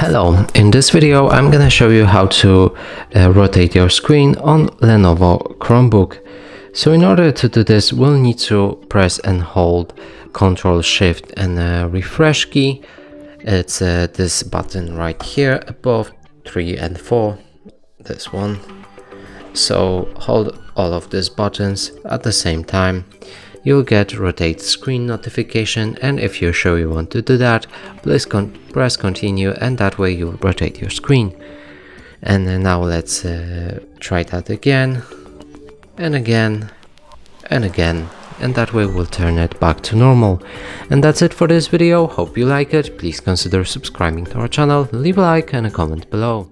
Hello, in this video I'm gonna show you how to uh, rotate your screen on Lenovo Chromebook. So in order to do this we'll need to press and hold Ctrl Shift and uh, refresh key. It's uh, this button right here above 3 and 4, this one. So hold all of these buttons at the same time. You'll get rotate screen notification and if you're sure you want to do that please con press continue and that way you'll rotate your screen. And now let's uh, try that again and again and again and that way we'll turn it back to normal. And that's it for this video. Hope you like it. Please consider subscribing to our channel. Leave a like and a comment below